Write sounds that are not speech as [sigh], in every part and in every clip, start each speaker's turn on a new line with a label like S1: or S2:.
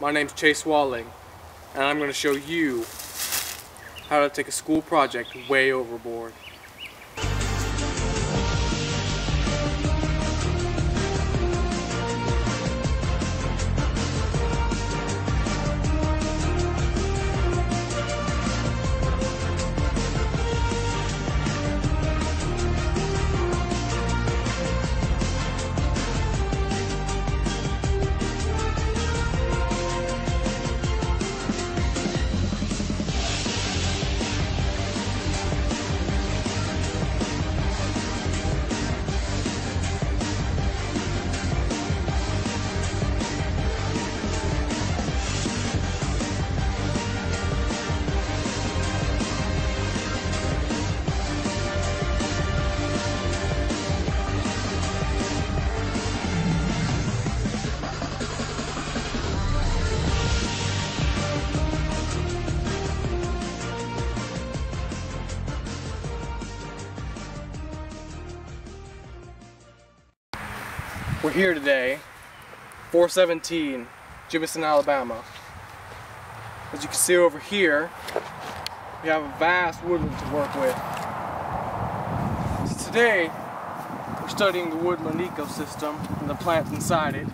S1: my name's Chase Walling, and I'm going to show you how to take a school project way overboard. Here today, 417, Jemison, Alabama. As you can see over here, we have a vast woodland to work with. So today, we're studying the woodland ecosystem and the plants inside it.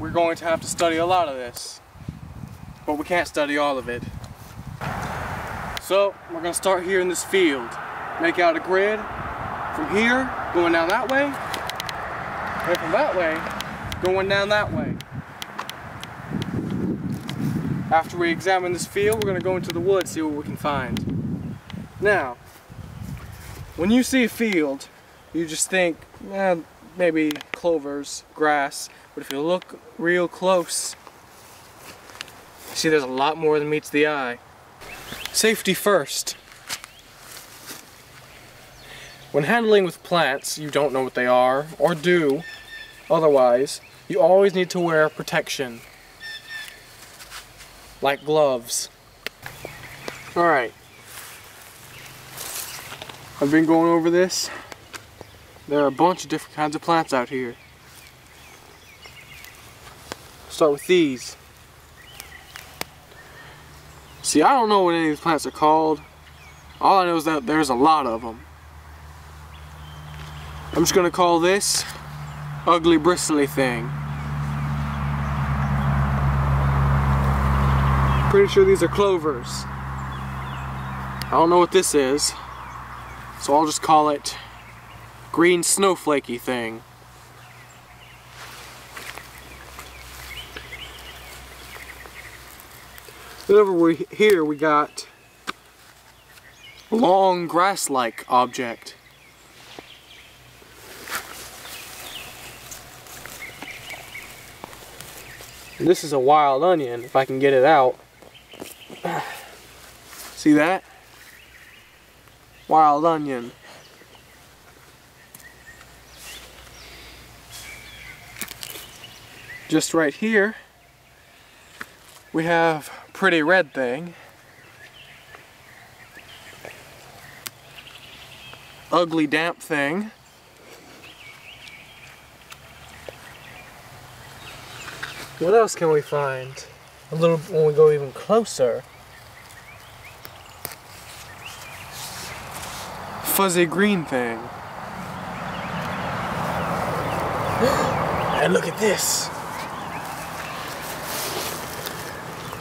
S1: We're going to have to study a lot of this, but we can't study all of it. So, we're going to start here in this field. Make out a grid from here, going down that way, from that way, going down that way. After we examine this field, we're going to go into the woods, see what we can find. Now, when you see a field, you just think, eh, maybe clovers, grass, but if you look real close, see there's a lot more than meets the eye. Safety first. When handling with plants you don't know what they are, or do, otherwise, you always need to wear protection. Like gloves. Alright. I've been going over this. There are a bunch of different kinds of plants out here. Start with these. See, I don't know what any of these plants are called. All I know is that there's a lot of them. I'm just gonna call this ugly bristly thing. Pretty sure these are clovers. I don't know what this is, so I'll just call it green snowflakey thing. Then over here we got long grass-like object. This is a wild onion, if I can get it out. [sighs] See that? Wild onion. Just right here, we have pretty red thing. Ugly damp thing. What else can we find? A little when we go even closer. Fuzzy green thing. [gasps] and look at this.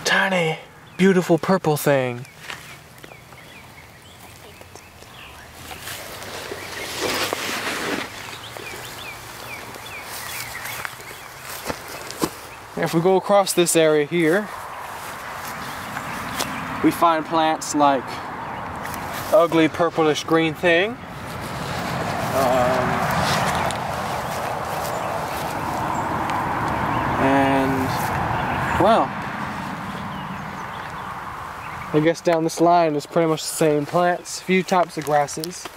S1: Tiny, beautiful purple thing. If we go across this area here, we find plants like ugly purplish green thing. Um, and, well, I guess down this line is pretty much the same plants, few types of grasses.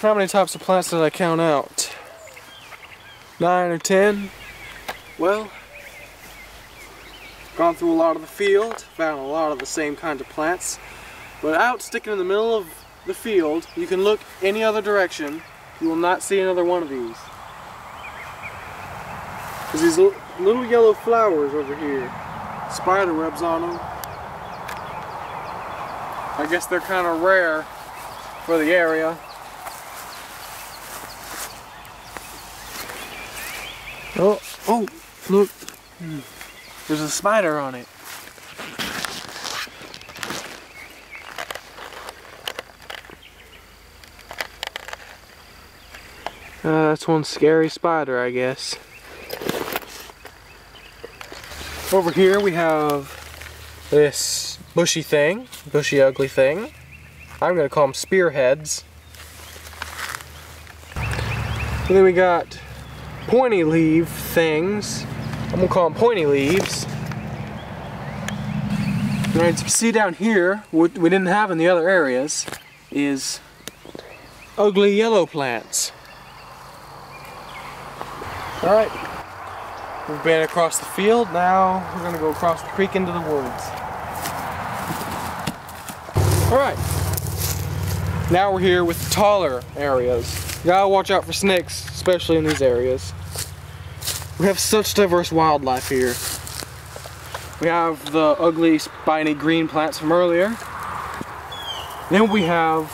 S1: How many types of plants did I count out? Nine or ten? Well, gone through a lot of the field, found a lot of the same kind of plants. But out sticking in the middle of the field, you can look any other direction, you will not see another one of these. There's these little, yellow flowers over here. Spider webs on them. I guess they're kind of rare for the area. Oh, oh, look. Hmm. There's a spider on it. Uh, that's one scary spider, I guess. Over here we have this bushy thing, bushy ugly thing. I'm gonna call them spearheads. And then we got pointy leaf things. I'm gonna call them pointy leaves. And as you see down here, what we didn't have in the other areas, is ugly yellow plants. Alright, we've been across the field, now we're gonna go across the creek into the woods. Alright, now we're here with taller areas. You gotta watch out for snakes, especially in these areas. We have such diverse wildlife here. We have the ugly spiny green plants from earlier. Then we have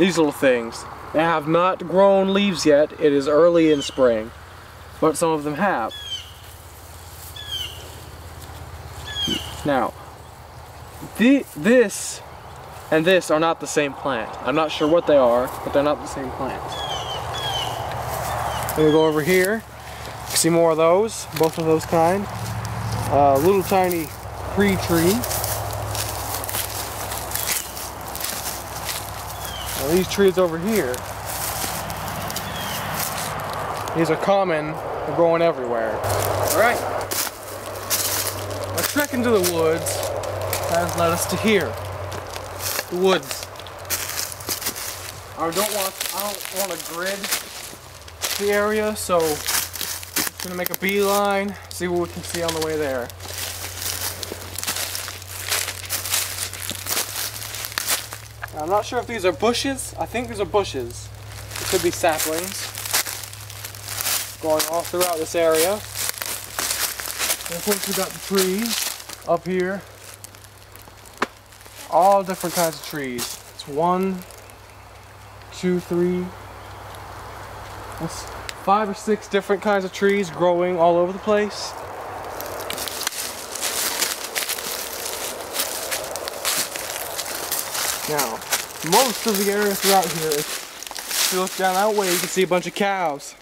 S1: these little things. They have not grown leaves yet. It is early in spring, but some of them have. Now, the, this and this are not the same plant. I'm not sure what they are, but they're not the same plant. Then we go over here. See more of those, both of those kind. Uh, little tiny pre tree. Now these trees over here, these are common, they're growing everywhere. Alright, our trek into the woods has led us to here the woods. I don't want I don't want to grid the area, so gonna make a beeline, see what we can see on the way there. Now, I'm not sure if these are bushes. I think these are bushes. It could be saplings going all throughout this area. And of course we got the trees up here all different kinds of trees. It's one, two, three, that's five or six different kinds of trees growing all over the place. Now, most of the area throughout here, if you look down that way, you can see a bunch of cows.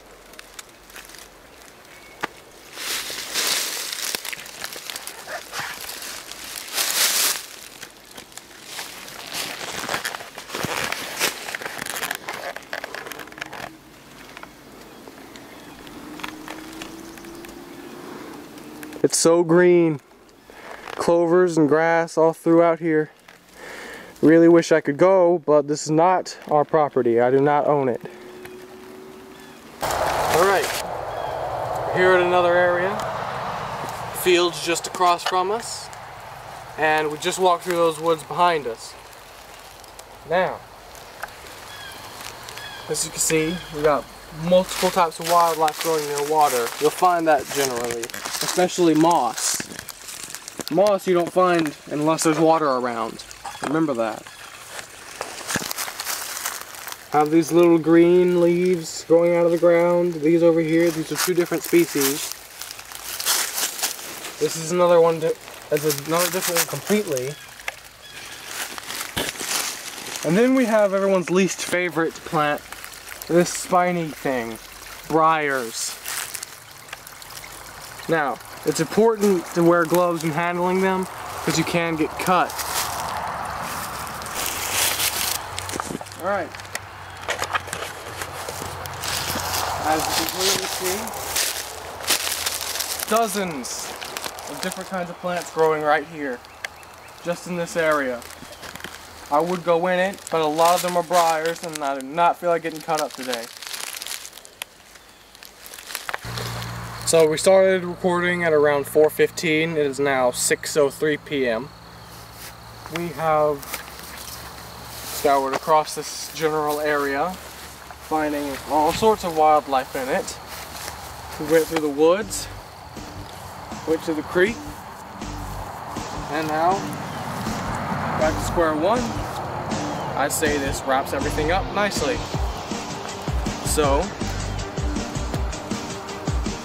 S1: It's so green. Clovers and grass all throughout here. Really wish I could go, but this is not our property. I do not own it. Alright, here at another area. Fields just across from us. And we just walked through those woods behind us. Now, as you can see, we got multiple types of wildlife growing near water. You'll find that generally especially moss. Moss you don't find unless there's water around. Remember that. Have these little green leaves growing out of the ground. These over here, these are two different species. This is another one, that's another different one completely. And then we have everyone's least favorite plant, this spiny thing, briars. Now, it's important to wear gloves when handling them because you can get cut. Alright. As you can clearly see, dozens of different kinds of plants growing right here, just in this area. I would go in it, but a lot of them are briars and I do not feel like getting cut up today. So we started recording at around 4.15. It is now 6.03 p.m. We have scoured across this general area, finding all sorts of wildlife in it. We went through the woods, went to the creek, and now back to square one. I'd say this wraps everything up nicely. So,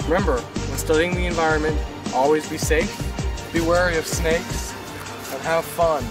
S1: remember, when studying the environment, always be safe, be wary of snakes, and have fun.